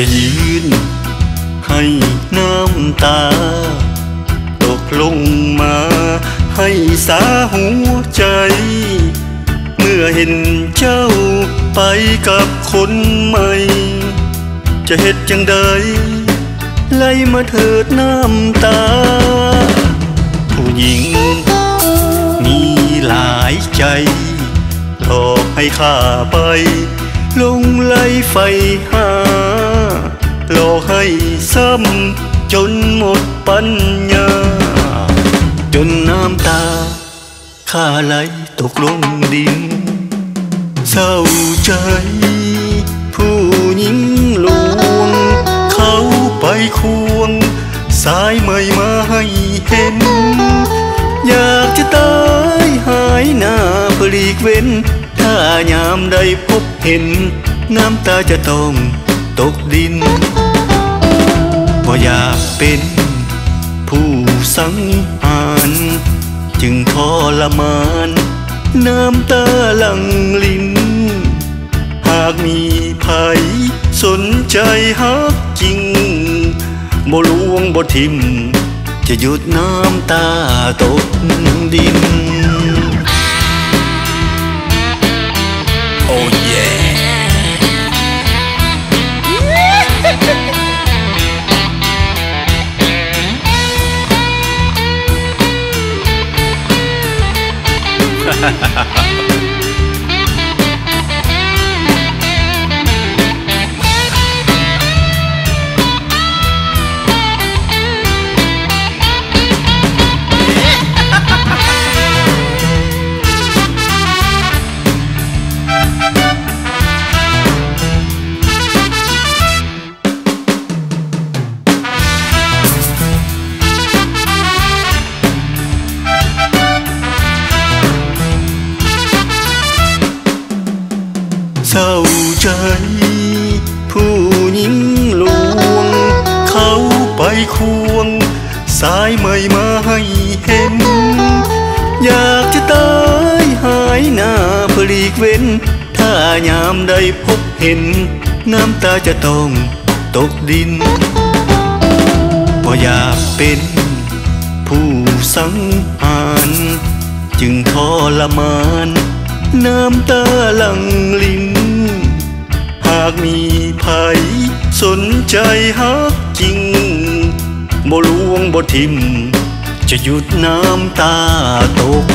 จะยืนให้น้ำตา ตกลงมาให้สาหัวใจ เมื่อเห็นเจ้าไปกับคนใหม่ จะเฮ็ดจังใดไล่มาเถิดน้ำตา ผู้หญิง มีหลายใจ หลอกให้ข้าไป ลงไล่ไฟหา ให้ซ้ำจนหมดปัญญา จนน้ำตาข้าไหลตกลงดิน เศร้าใจ ผู้หญิงลวง เขาไปควง สายไม่มาให้เห็น อยากจะตายหายหน้าเปลีกเว้น ถ้ายามใดพบเห็น น้ำตาจะต้องตกดิน บ่อยากเป็นผู้สังหารจึงทรมาน น้ำตาหลังลินหากมีภัยสนใจฮักจริงบ่ลวงบ่ทิม จะหยุดน้ำตาตกดิน ha ha ha เศร้าใจ ผู้หญิงลวง เขาไปควง สายไม่มาให้เห็น อยากจะตายหายหน้าปลีกเว้น ถ้ายามใดพบเห็น น้ำตาจะต้องตกดินบ่อยากเป็นผู้สังหารจึงทรมาน น้ำตาหลังลิน สนใจฮักจริงบ่ลวงบ่ทิม จะหยุดน้ำตาตก